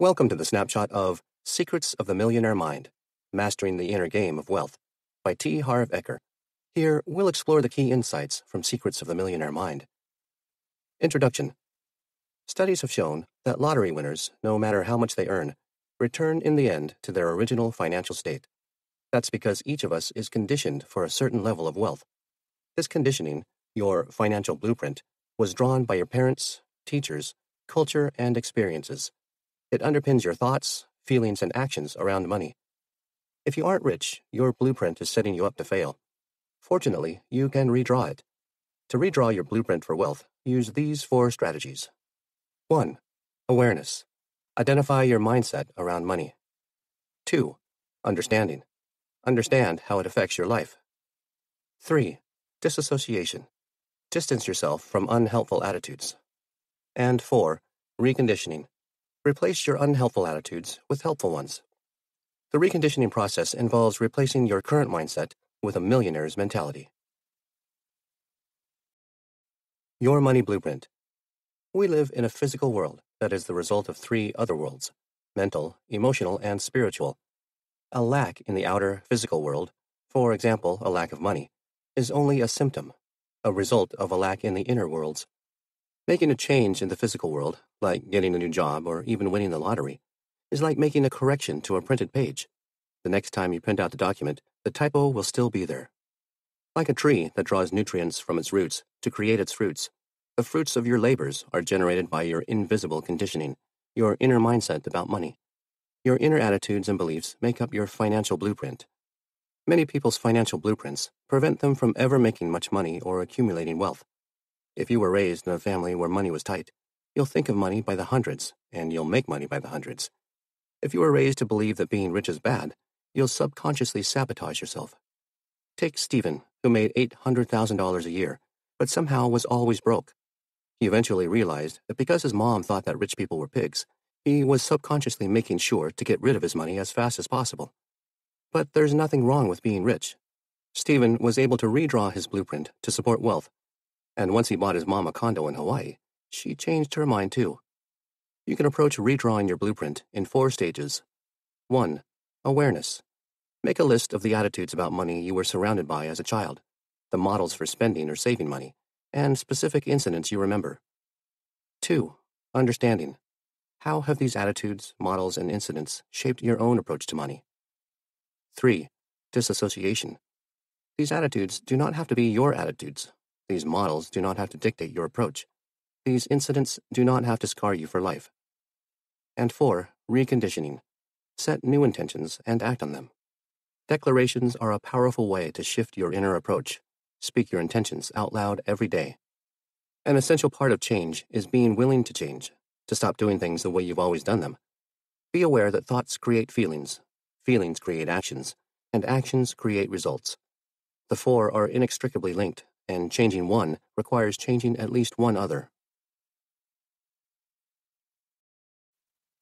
Welcome to the snapshot of Secrets of the Millionaire Mind Mastering the Inner Game of Wealth by T. Harv Eker. Here, we'll explore the key insights from Secrets of the Millionaire Mind. Introduction Studies have shown that lottery winners, no matter how much they earn, return in the end to their original financial state. That's because each of us is conditioned for a certain level of wealth. This conditioning, your financial blueprint, was drawn by your parents, teachers, culture, and experiences. It underpins your thoughts, feelings, and actions around money. If you aren't rich, your blueprint is setting you up to fail. Fortunately, you can redraw it. To redraw your blueprint for wealth, use these four strategies. 1. Awareness. Identify your mindset around money. 2. Understanding. Understand how it affects your life. 3. Disassociation. Distance yourself from unhelpful attitudes. And 4. Reconditioning. Replace your unhelpful attitudes with helpful ones. The reconditioning process involves replacing your current mindset with a millionaire's mentality. Your Money Blueprint. We live in a physical world that is the result of three other worlds mental, emotional, and spiritual. A lack in the outer physical world, for example, a lack of money, is only a symptom, a result of a lack in the inner worlds. Making a change in the physical world, like getting a new job or even winning the lottery, is like making a correction to a printed page. The next time you print out the document, the typo will still be there. Like a tree that draws nutrients from its roots to create its fruits, the fruits of your labors are generated by your invisible conditioning, your inner mindset about money. Your inner attitudes and beliefs make up your financial blueprint. Many people's financial blueprints prevent them from ever making much money or accumulating wealth. If you were raised in a family where money was tight, you'll think of money by the hundreds, and you'll make money by the hundreds. If you were raised to believe that being rich is bad, you'll subconsciously sabotage yourself. Take Stephen, who made $800,000 a year, but somehow was always broke. He eventually realized that because his mom thought that rich people were pigs, he was subconsciously making sure to get rid of his money as fast as possible. But there's nothing wrong with being rich. Stephen was able to redraw his blueprint to support wealth and once he bought his mom a condo in Hawaii, she changed her mind too. You can approach redrawing your blueprint in four stages. 1. Awareness. Make a list of the attitudes about money you were surrounded by as a child, the models for spending or saving money, and specific incidents you remember. 2. Understanding. How have these attitudes, models, and incidents shaped your own approach to money? 3. Disassociation. These attitudes do not have to be your attitudes, these models do not have to dictate your approach. These incidents do not have to scar you for life. And four, reconditioning. Set new intentions and act on them. Declarations are a powerful way to shift your inner approach. Speak your intentions out loud every day. An essential part of change is being willing to change, to stop doing things the way you've always done them. Be aware that thoughts create feelings, feelings create actions, and actions create results. The four are inextricably linked and changing one requires changing at least one other.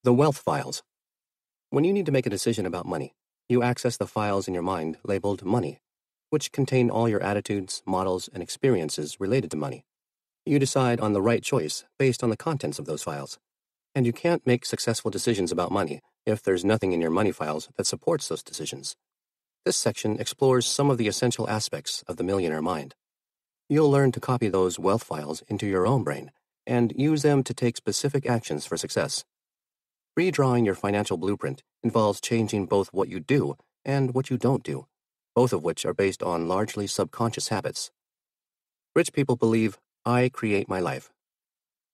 The Wealth Files. When you need to make a decision about money, you access the files in your mind labeled Money, which contain all your attitudes, models, and experiences related to money. You decide on the right choice based on the contents of those files. And you can't make successful decisions about money if there's nothing in your money files that supports those decisions. This section explores some of the essential aspects of the millionaire mind. You'll learn to copy those wealth files into your own brain and use them to take specific actions for success. Redrawing your financial blueprint involves changing both what you do and what you don't do, both of which are based on largely subconscious habits. Rich people believe, I create my life.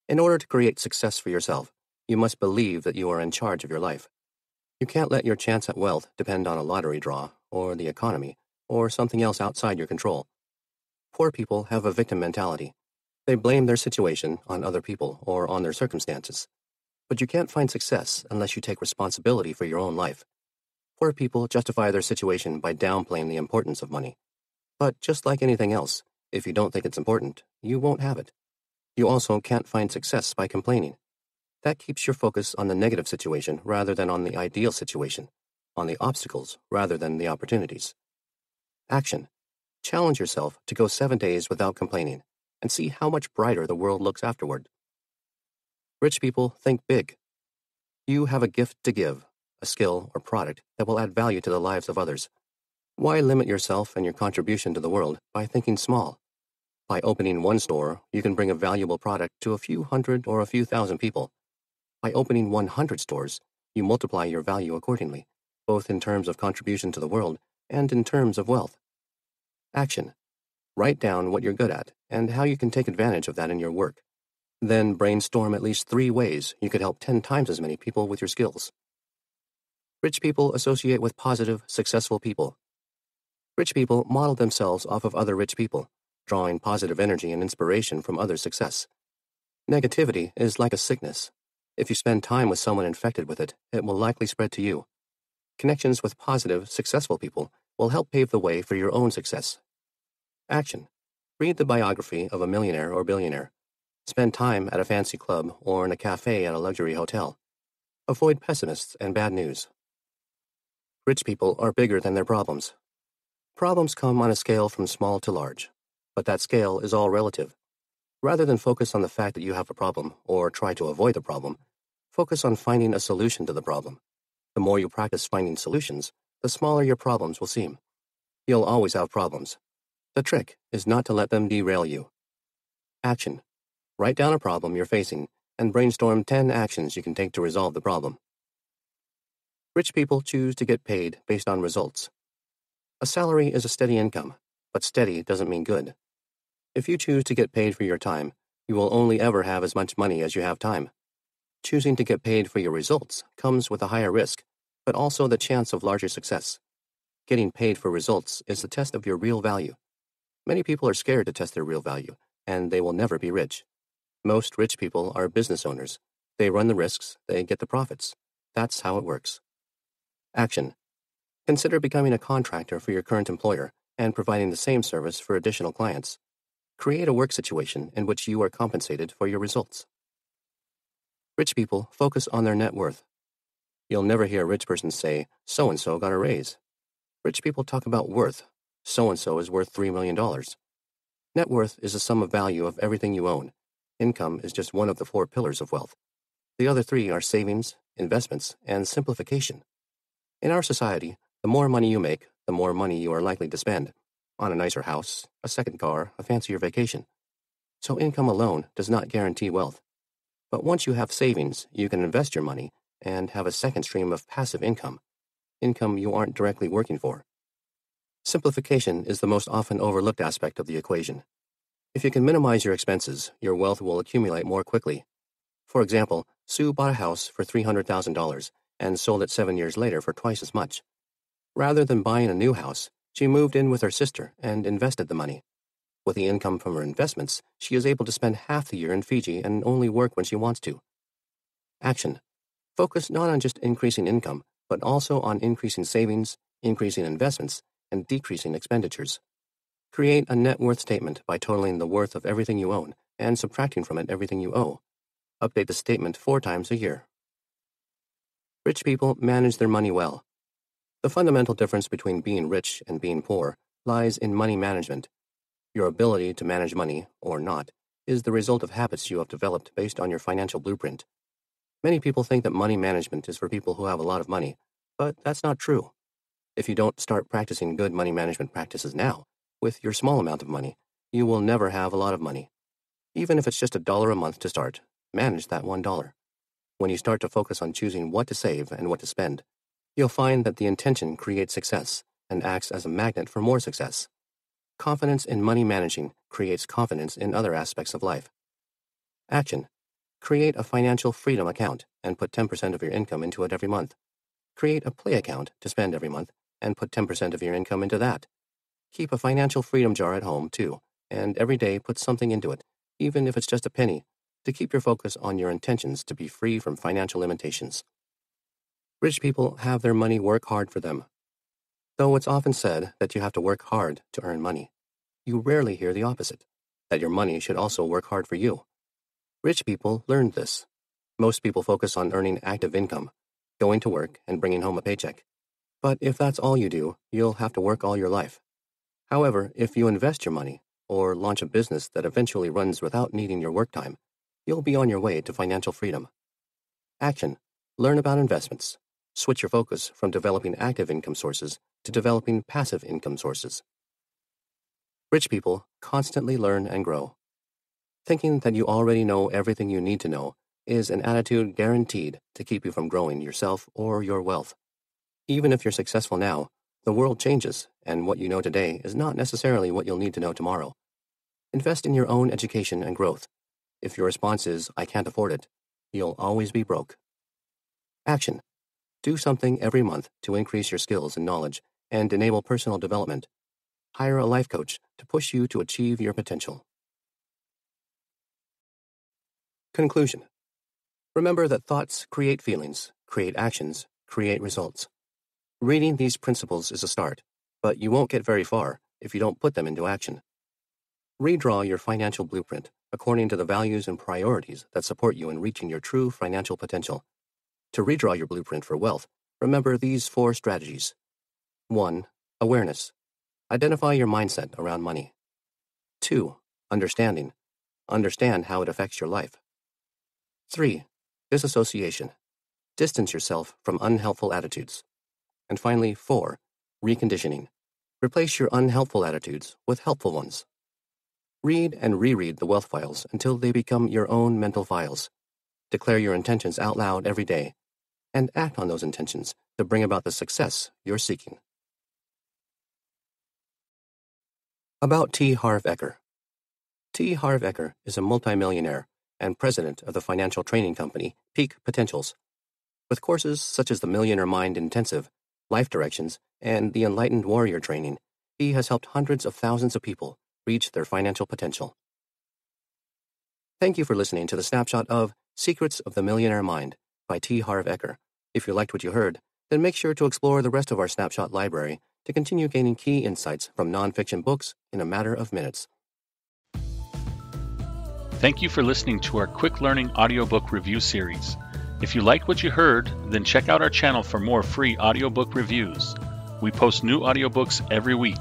In order to create success for yourself, you must believe that you are in charge of your life. You can't let your chance at wealth depend on a lottery draw, or the economy, or something else outside your control. Poor people have a victim mentality. They blame their situation on other people or on their circumstances. But you can't find success unless you take responsibility for your own life. Poor people justify their situation by downplaying the importance of money. But just like anything else, if you don't think it's important, you won't have it. You also can't find success by complaining. That keeps your focus on the negative situation rather than on the ideal situation, on the obstacles rather than the opportunities. Action. Challenge yourself to go seven days without complaining and see how much brighter the world looks afterward. Rich people think big. You have a gift to give, a skill or product that will add value to the lives of others. Why limit yourself and your contribution to the world by thinking small? By opening one store, you can bring a valuable product to a few hundred or a few thousand people. By opening 100 stores, you multiply your value accordingly, both in terms of contribution to the world and in terms of wealth. Action. Write down what you're good at and how you can take advantage of that in your work. Then brainstorm at least three ways you could help 10 times as many people with your skills. Rich people associate with positive, successful people. Rich people model themselves off of other rich people drawing positive energy and inspiration from others' success. Negativity is like a sickness. If you spend time with someone infected with it, it will likely spread to you. Connections with positive, successful people will help pave the way for your own success. Action. Read the biography of a millionaire or billionaire. Spend time at a fancy club or in a cafe at a luxury hotel. Avoid pessimists and bad news. Rich people are bigger than their problems. Problems come on a scale from small to large but that scale is all relative. Rather than focus on the fact that you have a problem or try to avoid the problem, focus on finding a solution to the problem. The more you practice finding solutions, the smaller your problems will seem. You'll always have problems. The trick is not to let them derail you. Action. Write down a problem you're facing and brainstorm 10 actions you can take to resolve the problem. Rich people choose to get paid based on results. A salary is a steady income, but steady doesn't mean good. If you choose to get paid for your time, you will only ever have as much money as you have time. Choosing to get paid for your results comes with a higher risk, but also the chance of larger success. Getting paid for results is the test of your real value. Many people are scared to test their real value, and they will never be rich. Most rich people are business owners. They run the risks, they get the profits. That's how it works. Action. Consider becoming a contractor for your current employer and providing the same service for additional clients. Create a work situation in which you are compensated for your results. Rich people focus on their net worth. You'll never hear a rich person say, so and so got a raise. Rich people talk about worth. So and so is worth $3 million. Net worth is the sum of value of everything you own. Income is just one of the four pillars of wealth. The other three are savings, investments, and simplification. In our society, the more money you make, the more money you are likely to spend on a nicer house, a second car, a fancier vacation. So income alone does not guarantee wealth. But once you have savings, you can invest your money and have a second stream of passive income, income you aren't directly working for. Simplification is the most often overlooked aspect of the equation. If you can minimize your expenses, your wealth will accumulate more quickly. For example, Sue bought a house for $300,000 and sold it seven years later for twice as much. Rather than buying a new house, she moved in with her sister and invested the money. With the income from her investments, she is able to spend half the year in Fiji and only work when she wants to. Action. Focus not on just increasing income, but also on increasing savings, increasing investments, and decreasing expenditures. Create a net worth statement by totaling the worth of everything you own and subtracting from it everything you owe. Update the statement four times a year. Rich people manage their money well. The fundamental difference between being rich and being poor lies in money management. Your ability to manage money, or not, is the result of habits you have developed based on your financial blueprint. Many people think that money management is for people who have a lot of money, but that's not true. If you don't start practicing good money management practices now, with your small amount of money, you will never have a lot of money. Even if it's just a dollar a month to start, manage that one dollar. When you start to focus on choosing what to save and what to spend, you'll find that the intention creates success and acts as a magnet for more success. Confidence in money managing creates confidence in other aspects of life. Action. Create a financial freedom account and put 10% of your income into it every month. Create a play account to spend every month and put 10% of your income into that. Keep a financial freedom jar at home, too, and every day put something into it, even if it's just a penny, to keep your focus on your intentions to be free from financial limitations. Rich people have their money work hard for them. Though it's often said that you have to work hard to earn money, you rarely hear the opposite, that your money should also work hard for you. Rich people learned this. Most people focus on earning active income, going to work and bringing home a paycheck. But if that's all you do, you'll have to work all your life. However, if you invest your money or launch a business that eventually runs without needing your work time, you'll be on your way to financial freedom. Action Learn about investments. Switch your focus from developing active income sources to developing passive income sources. Rich people constantly learn and grow. Thinking that you already know everything you need to know is an attitude guaranteed to keep you from growing yourself or your wealth. Even if you're successful now, the world changes, and what you know today is not necessarily what you'll need to know tomorrow. Invest in your own education and growth. If your response is, I can't afford it, you'll always be broke. Action. Do something every month to increase your skills and knowledge and enable personal development. Hire a life coach to push you to achieve your potential. Conclusion Remember that thoughts create feelings, create actions, create results. Reading these principles is a start, but you won't get very far if you don't put them into action. Redraw your financial blueprint according to the values and priorities that support you in reaching your true financial potential. To redraw your blueprint for wealth, remember these four strategies 1. Awareness. Identify your mindset around money. 2. Understanding. Understand how it affects your life. 3. Disassociation. Distance yourself from unhelpful attitudes. And finally, 4. Reconditioning. Replace your unhelpful attitudes with helpful ones. Read and reread the wealth files until they become your own mental files. Declare your intentions out loud every day, and act on those intentions to bring about the success you're seeking. About T. Harv Eker T. Harv Eker is a multimillionaire and president of the financial training company Peak Potentials. With courses such as the Millionaire Mind Intensive, Life Directions, and the Enlightened Warrior Training, he has helped hundreds of thousands of people reach their financial potential. Thank you for listening to the snapshot of Secrets of the Millionaire Mind by T. Harv Eker. If you liked what you heard, then make sure to explore the rest of our snapshot library to continue gaining key insights from nonfiction books in a matter of minutes. Thank you for listening to our quick learning audiobook review series. If you liked what you heard, then check out our channel for more free audiobook reviews. We post new audiobooks every week.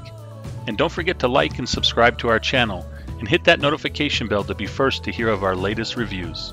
And don't forget to like and subscribe to our channel and hit that notification bell to be first to hear of our latest reviews.